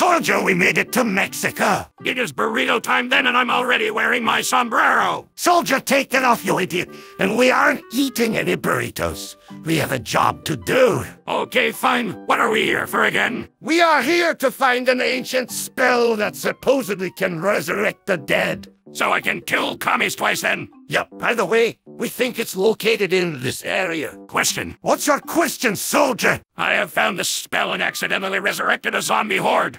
Soldier, we made it to Mexico. It is burrito time then, and I'm already wearing my sombrero. Soldier, take it off, you idiot. And we aren't eating any burritos. We have a job to do. Okay, fine. What are we here for again? We are here to find an ancient spell that supposedly can resurrect the dead. So I can kill commies twice then? Yep, by the way, we think it's located in this area. Question. What's your question, soldier? I have found the spell and accidentally resurrected a zombie horde.